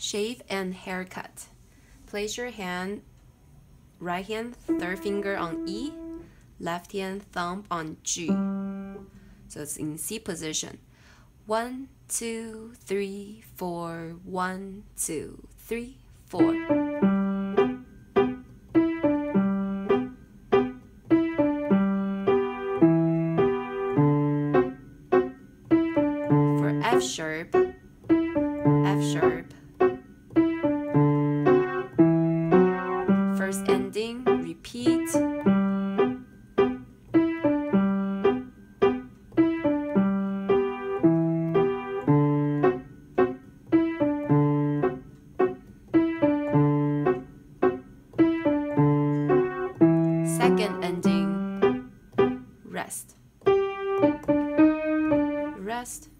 Shave and haircut. Place your hand, right hand, third finger on E, left hand, thumb on G. So it's in C position. One, two, three, four. One, two, three, four. For F sharp, F sharp. First ending, repeat. Second ending, rest. Rest.